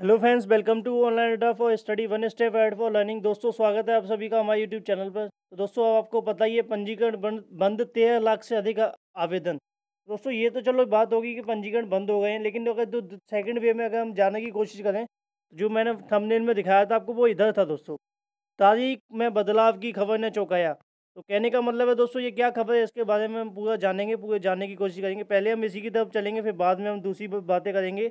Hello friends, welcome to online Adda for study. One step add for learning. दोस्तों, स्वागत है आप सभी का हमारे यूट्यूब चैनल पर। तो दोस्तों आपको पता ही है पंजीकरण बंद तेरह लाख से अधिक आवेदन। दोस्तों, ये तो चलो बात होगी कि पंजीकरण बंद हो गए हैं, लेकिन अगर जो सेकंड वे में अगर हम जाने की कोशिश करें, जो मैंने थंबनेल में दिखाया था, आपको वो इधर था दोस्तों। तारीख में बदलाव की खबर ने चौंकाया। तो कहने का मतलब है दोस्तों, ये क्या खबर है, इसके बारे में हम पूरा जानेंगे, पूरे जानने की कोशिश करेंगे। पहले हम इसी की तरफ़ चलेंगे, फिर बाद में हम दूसरी बातें करेंगे।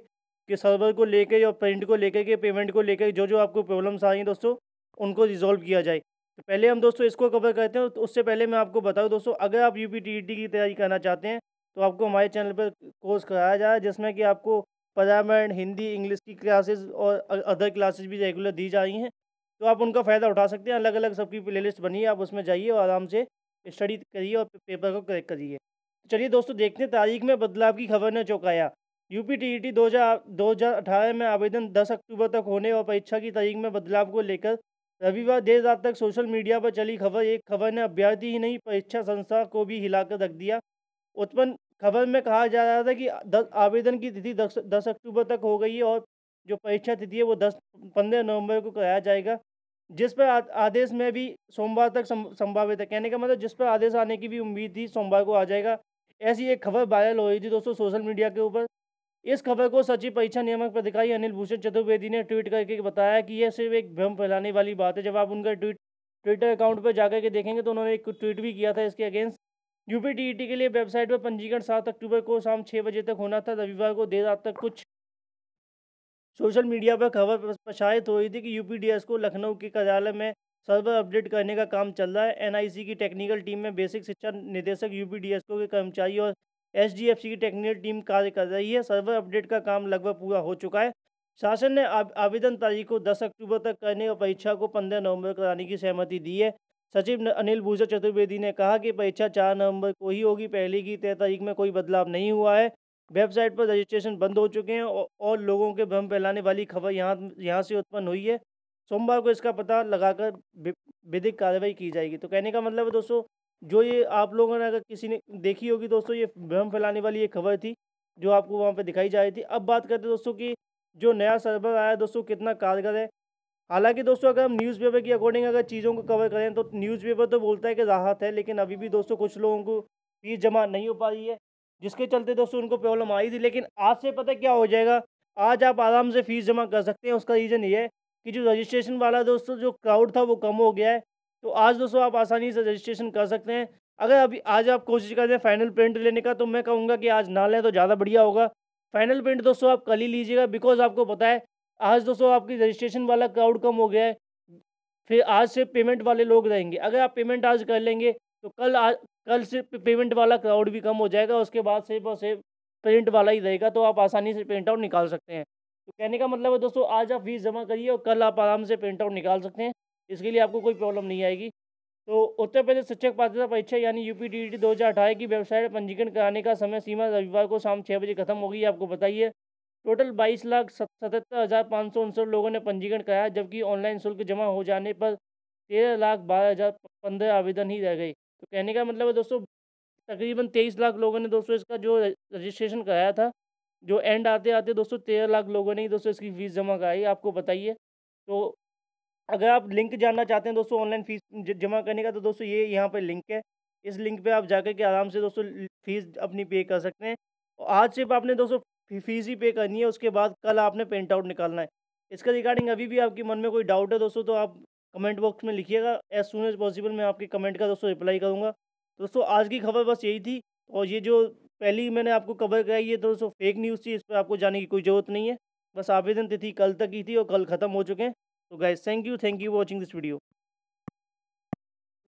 कि सर्वर को लेकर और प्रिंट को लेकर के पेमेंट को लेकर जो जो आपको प्रॉब्लम्स आ रही हैं दोस्तों, उनको रिजॉल्व किया जाए। तो पहले हम दोस्तों इसको कवर करते हैं तो उससे पहले मैं आपको बताऊँ दोस्तों, अगर आप यू की तैयारी करना चाहते हैं तो आपको हमारे चैनल पर कोर्स कराया जाए जिसमें कि आपको पर्यावरण हिंदी, इंग्लिश की क्लासेस और अदर क्लासेस भी रेगुलर दी जा रही हैं। तो आप उनका फ़ायदा उठा सकते हैं अलग अलग सबकी प्लेलिस्ट बनी है, आप उसमें जाइए और आराम से स्टडी करिए और पेपर को करेक्ट करिए। चलिए दोस्तों देखते हैं, तारीख में बदलाव की खबर ने चौंकाया। यूपी टी हज़ार दो में आवेदन 10 अक्टूबर तक होने और परीक्षा की तारीख में बदलाव को लेकर रविवार देर रात तक सोशल मीडिया पर चली खबर। एक खबर ने अभ्यर्थी ही नहीं, परीक्षा संस्था को भी हिलाकर रख दिया। उत्पन्न खबर में कहा जा रहा था कि आवेदन की तिथि दस दस अक्टूबर तक हो गई है और जो परीक्षा तिथि है वो दस पंद्रह नवंबर को कराया जाएगा, जिस पर आदेश में भी सोमवार तक संभावित है। कहने का मतलब जिस पर आदेश आने की भी उम्मीद थी सोमवार को आ जाएगा। ऐसी एक खबर वायरल हो रही थी दोस्तों सोशल मीडिया के ऊपर। इस खबर को सचिव परीक्षा नियामक पदाधिकारी अनिल भूषण चतुर्वेदी ने ट्वीट करके बताया कि यह सिर्फ़ एक भ्रम फैलाने वाली बात है। जब आप उनका ट्वीट ट्विटर अकाउंट पर जाकर के देखेंगे तो उन्होंने एक ट्वीट भी किया था इसके अगेंस्ट यूपी टी के लिए वेबसाइट पर पंजीकरण सात अक्टूबर को शाम छः बजे तक होना था। रविवार को देर रात तक कुछ सोशल मीडिया पर खबर प्रसारित हो रही थी कि यूपी को लखनऊ के कार्यालय में सर्वर अपडेट करने का काम चल रहा है। एनआईसी की टेक्निकल टीम में बेसिक शिक्षा निदेशक यूपी के कर्मचारी और एसडीएफसी की टेक्निकल टीम कार्य कर रही है। सर्वर अपडेट का काम लगभग पूरा हो चुका है। शासन ने आवेदन तारीख को 10 अक्टूबर तक करने और परीक्षा को 15 नवंबर कराने की सहमति दी है। सचिव अनिल भूषण चतुर्वेदी ने कहा कि परीक्षा 4 नवंबर को ही होगी। पहले की तय तारीख में कोई बदलाव नहीं हुआ है। वेबसाइट पर रजिस्ट्रेशन बंद हो चुके हैं और लोगों के भ्रम फैलाने वाली खबर यहाँ यहाँ से उत्पन्न हुई है। सोमवार को इसका पता लगाकर विधिक कार्रवाई की जाएगी। तो कहने का मतलब है दोस्तों जो ये आप लोगों ने अगर किसी ने देखी होगी दोस्तों, ये भ्रम फैलाने वाली एक खबर थी, जो आपको वहाँ पे दिखाई जा रही थी। अब बात करते हैं दोस्तों कि जो नया सर्वर आया दोस्तों, कितना कारगर है। हालाँकि दोस्तों, अगर हम न्यूज़पेपर की अकॉर्डिंग अगर चीज़ों को कवर करें तो न्यूज़पेपर तो बोलता है कि राहत है, लेकिन अभी भी दोस्तों कुछ लोगों को फ़ीस जमा नहीं हो पा रही है, जिसके चलते दोस्तों उनको प्रॉब्लम आई थी। लेकिन आज से पता क्या हो जाएगा, आज आप आराम से फ़ीस जमा कर सकते हैं। उसका रीज़न ये है कि जो रजिस्ट्रेशन वाला दोस्तों, जो क्राउड था, वो कम हो गया है। तो आज दोस्तों आप आसानी से रजिस्ट्रेशन कर सकते हैं। अगर अभी, आज आप कोशिश करते हैं फाइनल प्रिंट लेने का तो मैं कहूँगा कि आज ना लें तो ज़्यादा बढ़िया होगा। फाइनल प्रिंट दोस्तों आप कल ही लीजिएगा बिकॉज़ आपको पता है, आज दोस्तों आपकी रजिस्ट्रेशन वाला क्राउड कम हो गया है। फिर आज से पेमेंट वाले लोग रहेंगे। अगर आप पेमेंट आज कर लेंगे तो कल आज कल से पेमेंट वाला क्राउड भी कम हो जाएगा, उसके बाद से बस प्रिंट वाला ही रहेगा तो आप आसानी से प्रिंट आउट निकाल सकते हैं। तो कहने का मतलब है दोस्तों, आज आप फ़ीस जमा करिए और कल आप आराम से प्रिंट आउट निकाल सकते हैं। इसके लिए आपको कोई प्रॉब्लम नहीं आएगी। तो उत्तर प्रदेश शिक्षक पात्रता परीक्षा यानी यूपी डी डी दो हज़ार अठारह की वेबसाइट पंजीकरण कराने का समय सीमा रविवार को शाम छः बजे खत्म होगी आपको बताइए। टोटल बाईस लाख सतहत्तर हज़ार पाँच सौ उनसठ लोगों ने पंजीकरण कराया, जबकि ऑनलाइन शुल्क जमा हो जाने पर तेरह लाख बारह हज़ार पंद्रह आवेदन ही रह गए। तो कहने का मतलब है दोस्तों, तकरीबन तेईस लाख लोगों ने दोस्तों इसका जो रजिस्ट्रेशन कराया था, जो एंड आते आते दोस्तों तेरह लाख लोगों ने दोस्तों इसकी फ़ीस जमा कराई, आपको बताइए। तो अगर आप लिंक जानना चाहते हैं दोस्तों ऑनलाइन फ़ीस जमा करने का तो दोस्तों ये यहाँ पर लिंक है। इस लिंक पे आप जाकर के आराम से दोस्तों फ़ीस अपनी पे कर सकते हैं। आज सिर्फ़ आपने दोस्तों फ़ीस ही पे करनी है, उसके बाद कल आपने प्रिंट आउट निकालना है। इसका रिगार्डिंग अभी भी आपके मन में कोई डाउट है दोस्तों तो आप कमेंट बॉक्स में लिखिएगा। एज सुन एज पॉसिबल मैं आपके कमेंट का दोस्तों रिप्लाई करूँगा। दोस्तों आज की खबर बस यही थी और ये जो पहली मैंने आपको कवर कराई है दोस्तों फेक न्यूज़ थी, इस पर आपको जाने की कोई ज़रूरत नहीं है। बस आवेदन तिथि कल तक की थी और कल ख़त्म हो चुके हैं। So guys, thank you. Thank you for watching this video.